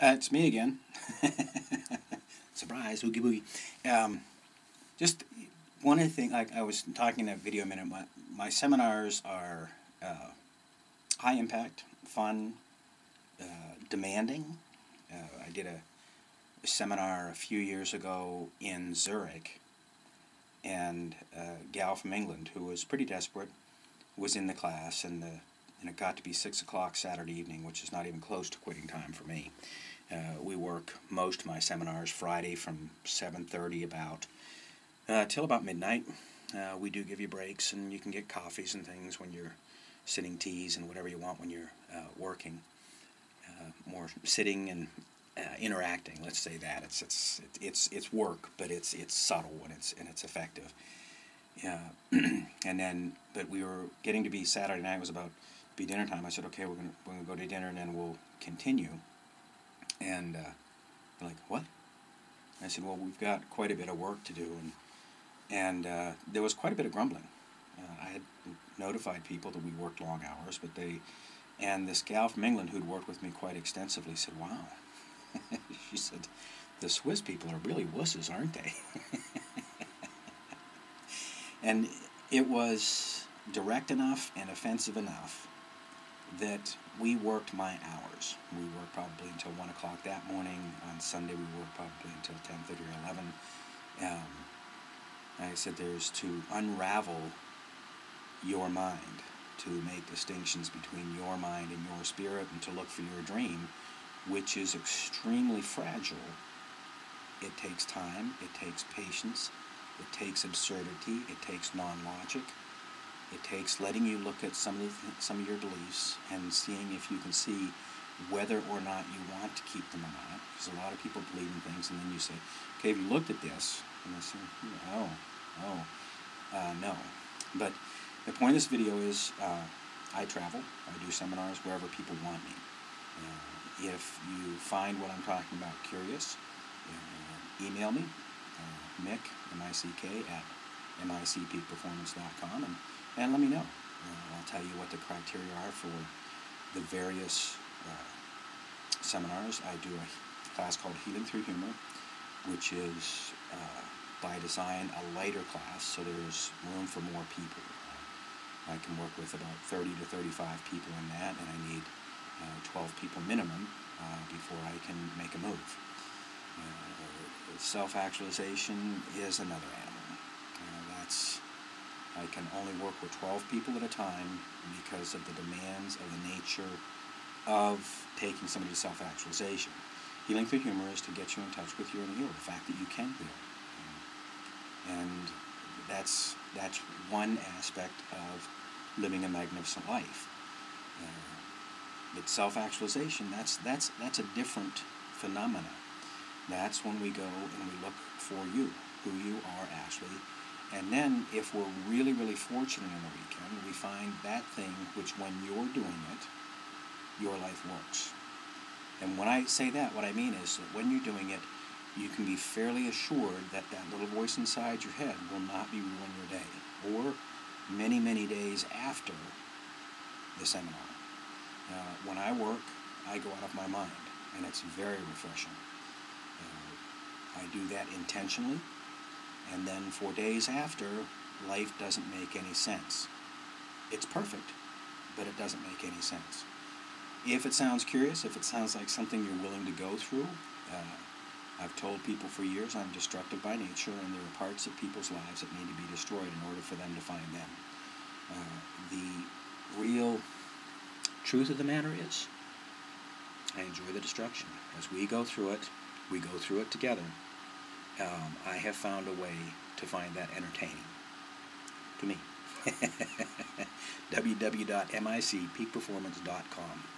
Uh, it's me again. Surprise, oogie boogie. Um, just one of the like I was talking in that video a minute, my, my seminars are uh, high impact, fun, uh, demanding. Uh, I did a, a, seminar a few years ago in Zurich, and a gal from England who was pretty desperate was in the class, and the and it got to be six o'clock Saturday evening, which is not even close to quitting time for me. Uh, we work most of my seminars Friday from 7.30 about uh, till about midnight. Uh, we do give you breaks and you can get coffees and things when you're sitting teas and whatever you want when you're uh, working. Uh, more sitting and uh, interacting, let's say that. It's, it's, it's, it's work, but it's, it's subtle and it's, and it's effective. Yeah, and then, but we were getting to be Saturday night was about be dinner time. I said, okay, we're gonna we're gonna go to dinner and then we'll continue. And uh, they're like, what? I said, well, we've got quite a bit of work to do, and and uh, there was quite a bit of grumbling. Uh, I had notified people that we worked long hours, but they, and this gal from England who'd worked with me quite extensively said, wow. she said, the Swiss people are really wusses, aren't they? and it was direct enough and offensive enough that we worked my hours. We worked probably until 1 o'clock that morning. On Sunday, we worked probably until 10.30 or 11. Um, I said, there's to unravel your mind, to make distinctions between your mind and your spirit, and to look for your dream, which is extremely fragile. It takes time, it takes patience, it takes absurdity, it takes non-logic, it takes letting you look at some of the, some of your beliefs and seeing if you can see whether or not you want to keep them or not. Because a lot of people believe in things, and then you say, "Okay, have you looked at this?" And they say, "Oh, oh, uh, no." But the point of this video is, uh, I travel. I do seminars wherever people want me. Uh, if you find what I'm talking about curious, uh, email me, uh, Mick M I C K at micpeakperformance.com and and let me know. Uh, I'll tell you what the criteria are for the various uh, seminars. I do a class called Healing Through Humor, which is uh, by design a lighter class, so there's room for more people. I can work with about 30 to 35 people in that, and I need uh, 12 people minimum uh, before I can make a move. Uh, self-actualization is another. I can only work with 12 people at a time because of the demands of the nature of taking somebody to self-actualization. Healing through humor is to get you in touch with your inner heal, the fact that you can heal. And that's, that's one aspect of living a magnificent life. Uh, but self-actualization, that's, that's, that's a different phenomena. That's when we go and we look for you, who you are actually and then, if we're really, really fortunate in the weekend, we find that thing which, when you're doing it, your life works. And when I say that, what I mean is that when you're doing it, you can be fairly assured that that little voice inside your head will not be ruining your day, or many, many days after the seminar. When I work, I go out of my mind, and it's very refreshing. Uh, I do that intentionally and then for days after, life doesn't make any sense. It's perfect, but it doesn't make any sense. If it sounds curious, if it sounds like something you're willing to go through, uh, I've told people for years I'm destructive by nature, and there are parts of people's lives that need to be destroyed in order for them to find them. Uh, the real truth of the matter is, I enjoy the destruction. As we go through it, we go through it together um, I have found a way to find that entertaining. To me. www.micpeakperformance.com